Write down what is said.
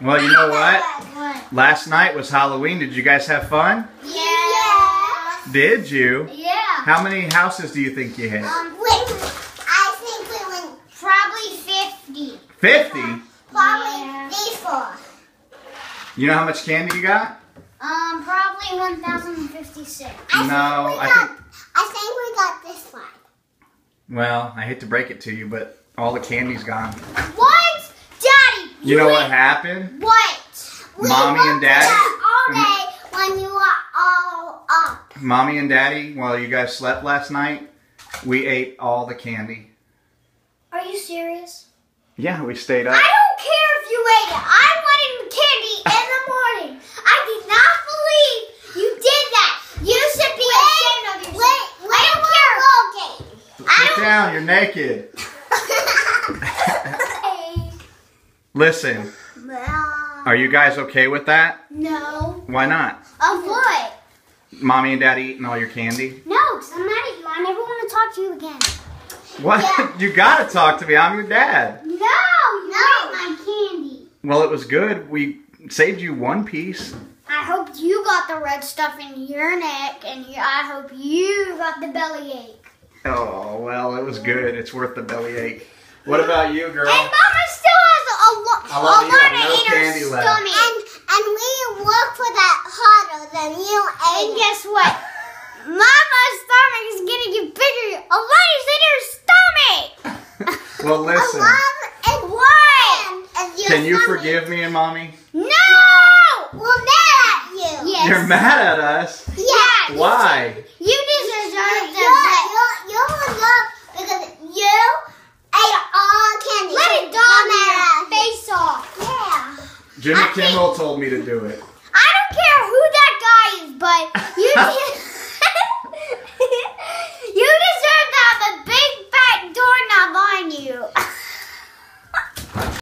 Well, you know what? What? Last night was Halloween. Did you guys have fun? Yeah. Did you? Yeah. How many houses do you think you hit? Um, wait, I think we went probably 50. 50? Probably Yeah. these four. You know how much candy you got? Um, probably 1,056. No, I think. I think we got this one. Well, I hate to break it to you, but all the candy's gone. What? Daddy! You know what happened? What? We Mommy and Daddy? all day when you were all up. Mommy and Daddy, while you guys slept last night, we ate all the candy. Are you serious? Yeah, we stayed up. I don't care if you ate it. I wanted candy in the morning. I did not believe you did that. You should be ashamed of yourself. Wait, wait, I don't care. I Sit down, you're naked. Listen, are you guys okay with that? No. Why not? Of what? Mommy and Daddy eating all your candy? No, because I'm mad at you. I never want to talk to you again. What? Yeah. you gotta talk to me. I'm your dad. No, you ate my candy. Well, it was good. We saved you one piece. I hope you got the red stuff in your neck, and I hope you got the belly ache. Oh, well, it was good. It's worth the bellyache. What about you, girl? A, lo- I love a you. lot No of in her candy left. stomach. And, and we work for that harder than you And guess what? Mama's stomach is getting you bigger. A in her stomach. well, listen. and what? Can you forgive me and Mommy? No! We're mad at you. Yes. You're mad at us. Yeah. Why? You deserve to Jimmy Kimmel told me to do it. I don't care who that guy is, but you